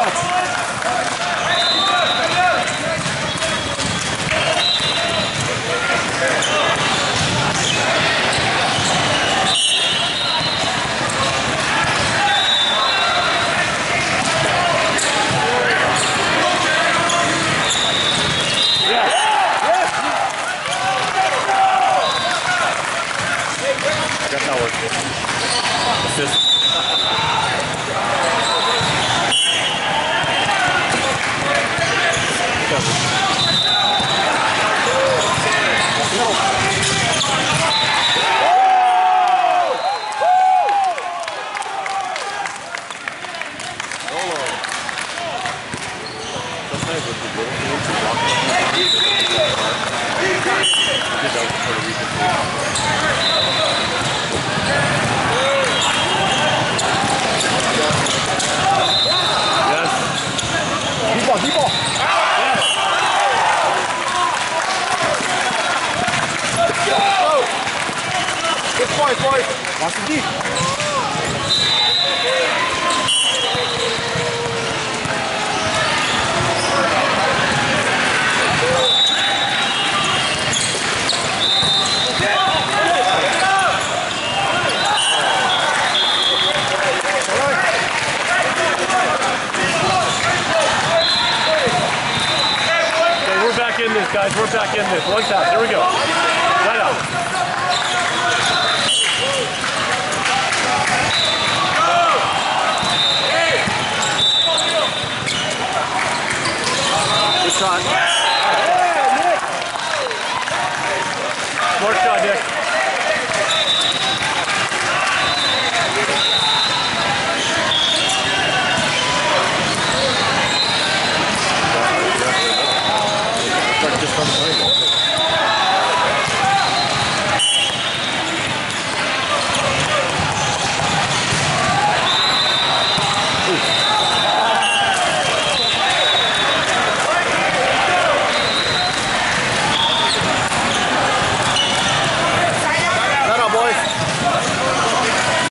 out. That's not working. Assist. Point, boy. Watch the deep. Okay, we're back guys. We're back in this. One time. Here we go. Right out. Good shot. Smart shot, Nick. The plane.